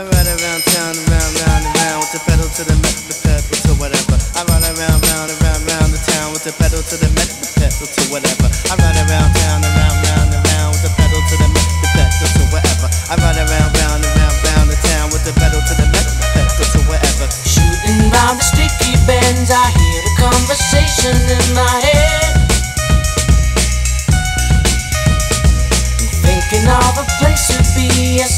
I ride around town, around, round, and round with the pedal to the metal, the pedal to whatever. I ride around, round, around, round the town with the pedal to the metal, the pedal to whatever. I ride around town, around, round, and round with the pedal to the metal, the pedal to whatever. I ride around, round, around, round the town with the pedal to the metal, the pedal to whatever. Shooting round the sticky bends, I hear the conversation in my head. Thinking of a place to be, I